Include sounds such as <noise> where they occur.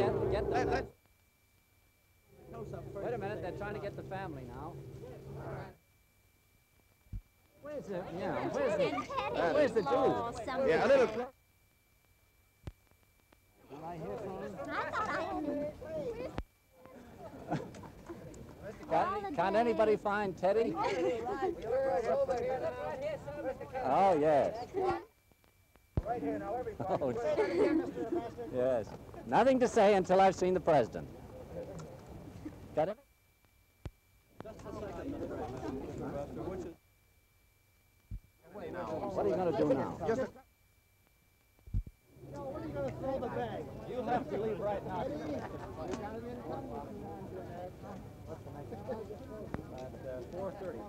Let, let's Wait a minute, they're trying to get the family now. Where's the, yeah, where's the, where's the dude? yeah, a little. Did I hear from him? I thought I had <laughs> Can't, can't anybody find Teddy? <laughs> Oh, yes. Right here now, everybody. <laughs> Oh, yes. Nothing to say until I've seen the president. Got it? What are you going to do now? Just a, You'll have to leave right now. At uh, 4.30.